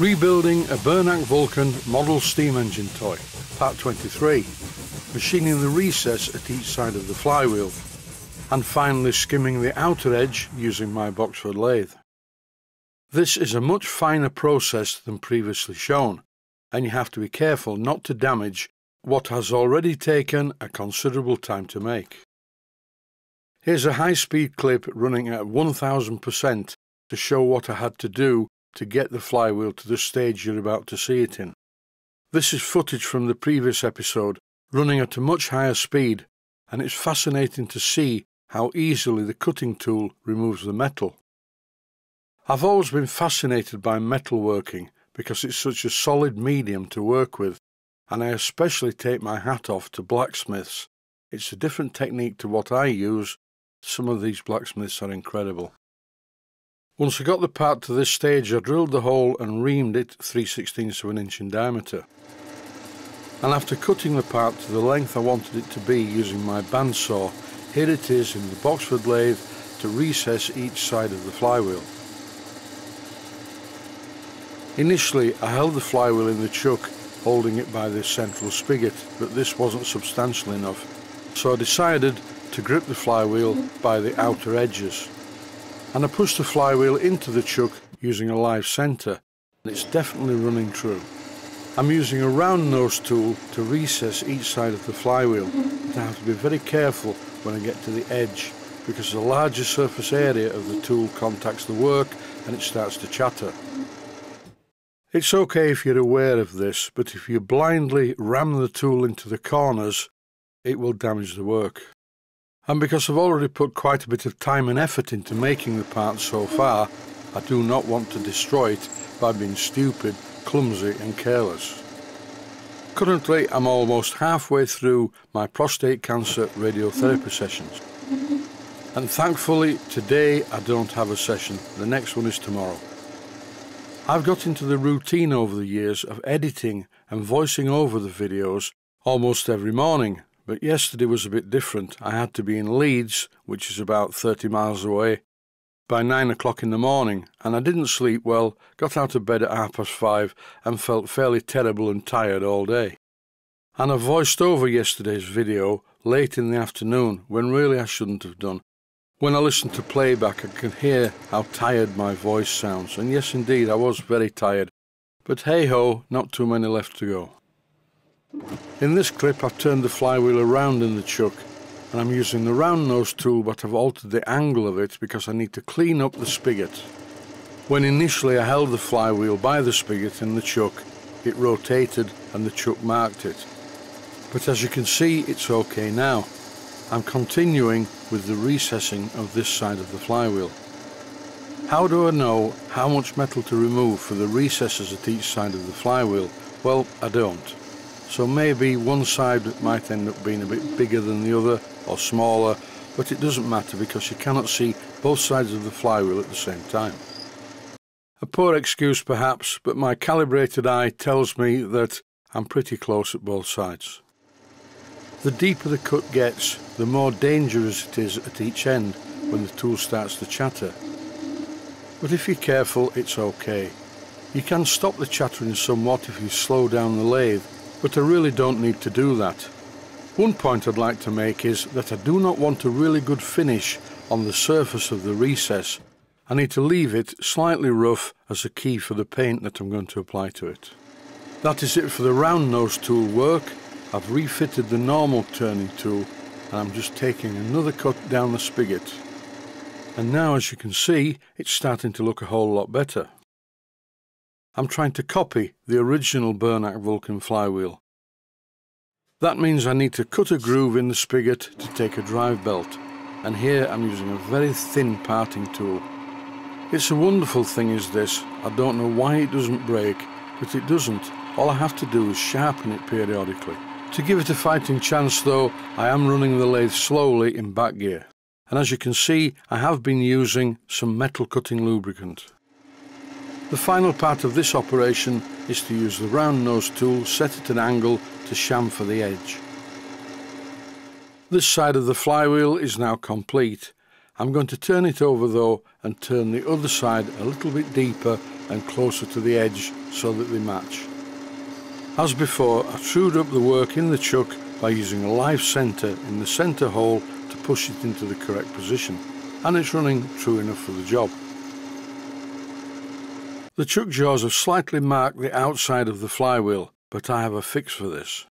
Rebuilding a Burnac Vulcan model steam engine toy, part 23, machining the recess at each side of the flywheel, and finally skimming the outer edge using my Boxford lathe. This is a much finer process than previously shown, and you have to be careful not to damage what has already taken a considerable time to make. Here's a high-speed clip running at 1000% to show what I had to do to get the flywheel to the stage you're about to see it in. This is footage from the previous episode, running at a much higher speed, and it's fascinating to see how easily the cutting tool removes the metal. I've always been fascinated by metalworking because it's such a solid medium to work with, and I especially take my hat off to blacksmiths. It's a different technique to what I use. Some of these blacksmiths are incredible. Once I got the part to this stage, I drilled the hole and reamed it 3 16ths of an inch in diameter. And after cutting the part to the length I wanted it to be using my bandsaw, here it is in the Boxford lathe to recess each side of the flywheel. Initially I held the flywheel in the chuck holding it by the central spigot but this wasn't substantial enough so I decided to grip the flywheel by the outer edges and I pushed the flywheel into the chuck using a live centre it's definitely running true. I'm using a round nose tool to recess each side of the flywheel I have to be very careful when I get to the edge because the larger surface area of the tool contacts the work and it starts to chatter. It's okay if you're aware of this, but if you blindly ram the tool into the corners, it will damage the work. And because I've already put quite a bit of time and effort into making the part so far, I do not want to destroy it by being stupid, clumsy and careless. Currently, I'm almost halfway through my prostate cancer radiotherapy sessions. And thankfully, today I don't have a session. The next one is tomorrow. I've got into the routine over the years of editing and voicing over the videos almost every morning but yesterday was a bit different. I had to be in Leeds, which is about 30 miles away, by nine o'clock in the morning, and I didn't sleep well, got out of bed at half past five, and felt fairly terrible and tired all day. And I voiced over yesterday's video late in the afternoon, when really I shouldn't have done. When I listen to playback, I can hear how tired my voice sounds, and yes, indeed, I was very tired. But hey ho, not too many left to go. In this clip I've turned the flywheel around in the chuck and I'm using the round nose tool but I've altered the angle of it because I need to clean up the spigot. When initially I held the flywheel by the spigot in the chuck, it rotated and the chuck marked it. But as you can see it's okay now. I'm continuing with the recessing of this side of the flywheel. How do I know how much metal to remove for the recesses at each side of the flywheel? Well, I don't. So maybe one side might end up being a bit bigger than the other or smaller, but it doesn't matter because you cannot see both sides of the flywheel at the same time. A poor excuse perhaps, but my calibrated eye tells me that I'm pretty close at both sides. The deeper the cut gets, the more dangerous it is at each end when the tool starts to chatter. But if you're careful, it's okay. You can stop the chattering somewhat if you slow down the lathe but I really don't need to do that. One point I'd like to make is that I do not want a really good finish on the surface of the recess. I need to leave it slightly rough as a key for the paint that I'm going to apply to it. That is it for the round nose tool work. I've refitted the normal turning tool and I'm just taking another cut down the spigot. And now as you can see, it's starting to look a whole lot better. I'm trying to copy the original Burnac Vulcan flywheel. That means I need to cut a groove in the spigot to take a drive belt, and here I'm using a very thin parting tool. It's a wonderful thing is this, I don't know why it doesn't break, but it doesn't. All I have to do is sharpen it periodically. To give it a fighting chance though, I am running the lathe slowly in back gear. And as you can see, I have been using some metal cutting lubricant. The final part of this operation is to use the round nose tool set at an angle to chamfer the edge. This side of the flywheel is now complete I'm going to turn it over though and turn the other side a little bit deeper and closer to the edge so that they match. As before, I trued up the work in the chuck by using a live centre in the centre hole to push it into the correct position, and it's running true enough for the job. The chuck jaws have slightly marked the outside of the flywheel, but I have a fix for this.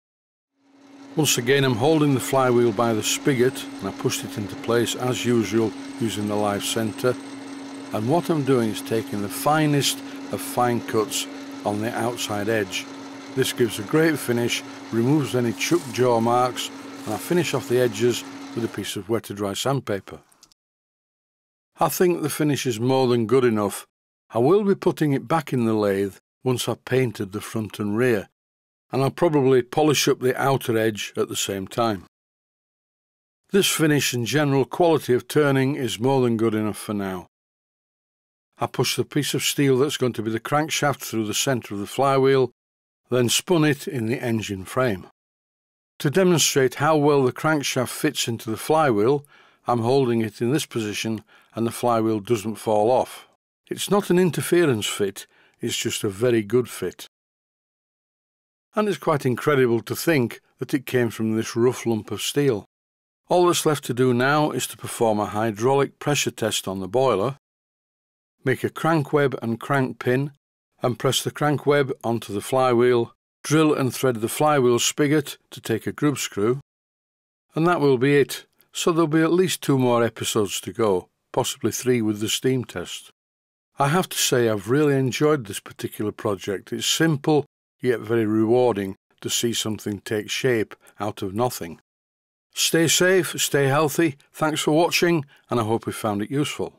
Once again I'm holding the flywheel by the spigot and I pushed it into place as usual using the live centre and what I'm doing is taking the finest of fine cuts on the outside edge. This gives a great finish, removes any chuck jaw marks and I finish off the edges with a piece of wet to dry sandpaper. I think the finish is more than good enough. I will be putting it back in the lathe once I've painted the front and rear and I'll probably polish up the outer edge at the same time. This finish and general quality of turning is more than good enough for now. I pushed the piece of steel that's going to be the crankshaft through the centre of the flywheel, then spun it in the engine frame. To demonstrate how well the crankshaft fits into the flywheel, I'm holding it in this position and the flywheel doesn't fall off. It's not an interference fit, it's just a very good fit and it's quite incredible to think that it came from this rough lump of steel. All that's left to do now is to perform a hydraulic pressure test on the boiler, make a crank web and crank pin, and press the crank web onto the flywheel, drill and thread the flywheel spigot to take a grub screw, and that will be it. So there'll be at least two more episodes to go, possibly three with the steam test. I have to say I've really enjoyed this particular project. It's simple yet very rewarding to see something take shape out of nothing. Stay safe, stay healthy, thanks for watching, and I hope you found it useful.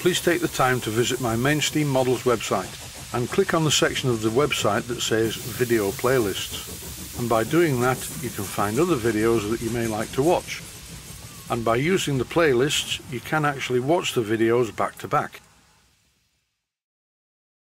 Please take the time to visit my Mainsteam Models website and click on the section of the website that says Video Playlists. And by doing that, you can find other videos that you may like to watch. And by using the playlists, you can actually watch the videos back to back.